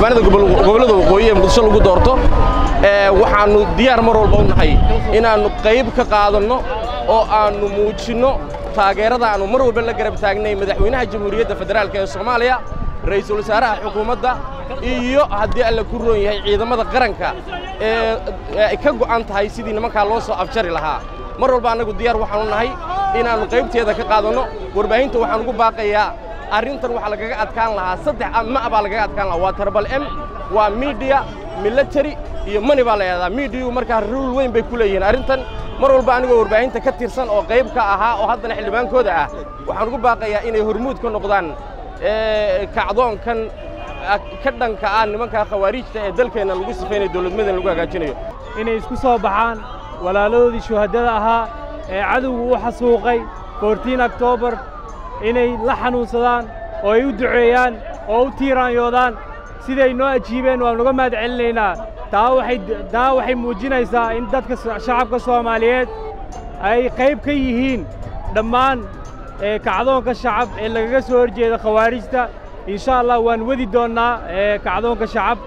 xildhibaanada gobollada waqooyi ee muqdisho lagu doorto. Waxaannu diyaar mar walba u nahay inaannu qayb ka qaadanno oo aannu muujinno taageerada aannu mar walba la garab taagnay madaxweynaha jamhuuriyadda federaalk ee soomaaliya ra'iisul wasaaraha xukuumadda iyo haddii alla ku roon yahay ciidamada qaranka ee ay ka go'an tahay sidii nimankaa loo soo afjari lahaa. Mar walba annagu diyaar waxaanu nahay inaannu qaybteeda ka qaadanno warbaahinta waxaan ugu baaqayaa arrintan waxaa lagaga adkaan lahaa saddex ma baa lagaga adkaan lahaa. Waa tarbal m waa miidiya military iyo mani baa la yidhahdaa. Miidiyuu markaa ruul weyn bay ku leeyihiin. Arrintan mar walba anigoo warbaahinta ka tirsan oo qayb ka ahaa oo haddana xildhibaankooda ah waxaan ugu baaqayaa inay hormuud ka noqdaan kacdoonkan ka dhanka ah nimanka khawaariijta ee dalkeenna lagu sifaynayo dowladnimadan lagu hagaajinayo. Inay isku soo baxaan walaaladoodii shuhaddada ahaa ee cadowgu u xasuuqay oktoobar inay la xanuunsadaan oo ay u duceeyaan oo u tiiraanyoodaan siday noo ajiibeen waan uga mahad celinaynaa taa waxay muujinaysaa in dadka shacabka soomaaliyeed ay qayb ka yihiin dhammaan kacdoonka shacab ee lagaga soo horjeeda khawaarijta. Insha allah waan wadi doonnaa kacdoonka shacab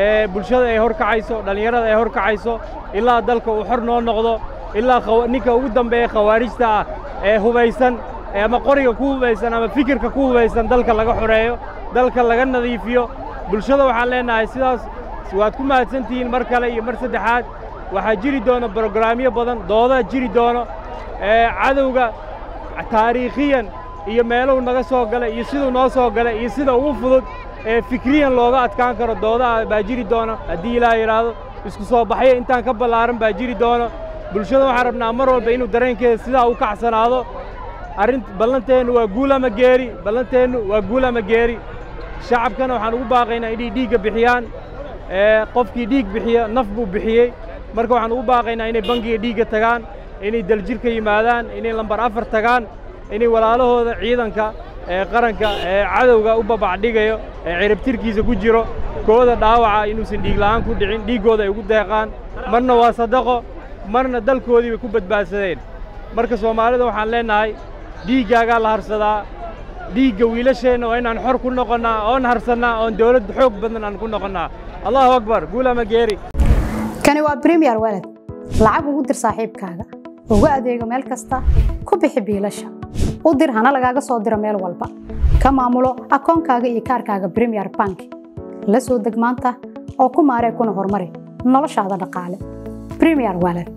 ee bulshada ay hor kacayso dhallinyarada ay hor kacayso ilaa dalka uu xor noo noqdo ilaa ninka ugu dambeeya khawaarijta ah ee hubaysan ama qoriga ku hubaysan ama fikirka ku hubaysan dalka laga xoreeyo dalka laga nadiifiyo. Bulshada waxaan leennahay sidaas waad ku mahadsantihiin mar kale iyo mar saddexaad. Waxaa jiri doona brogaraamyo badan doodaa jiri doono cadowga taariikhiyan iyo meeluhu naga soo galay iyo siduu noo soo galay iyo sida ugu fudud ee fikriyan looga adkaan karo doodaha baa jiri doona haddii ilaaha yidhaahdo isku soo baxyo intaan ka ballaaran baa jiri doono. Bulshada waxaan rabnaa mar walba inuu dareenkeeda sidaa u kacsanaado arrin ballanteennu waa guul ama geeri ballanteennu waa guul ama geeri shacabkana waxaan ugu baaqaynaa inay dhiigga bixiyaan qofkii dhiig bixiya naf buu bixiyey marka waxaan ugu baaqaynaa inay bangiga dhiigga tagaan inay daljirka yimaadaan inay lambar afar tagaan inay walaalahooda ciidanka ee qaranka ee cadowga u babacdhigayo ee ciribtirkiisa ku jiro kooda dhaawaca inuusan dhiig la'aan ku dhicin dhiiggooda ay ugu deeqaan marna waa sadaqo marna dalkoodii bay ku badbaadsadeen marka soomaalida waxaan leennahay dhiiggaagaa la harsadaa dhiigga wiilasheenna waa inaan xor ku noqonnaa oon harsannaa oon dawlad xoog badan aan ku noqonnaa allahu akbar guul ama geeri. Kani waa bremiyer walad lacag ugu dir saaxiibkaaga. Ugu adeego meel kasta. Ku bixi biilasha. U dir hana lagaaga soo diro meel walba. Ka maamulo akoonkaaga iyo kaarkaaga bremiyer bank. La soo deg maanta oo ku maaree kuna horumari noloshaada dhaqaale. Bremiyer walad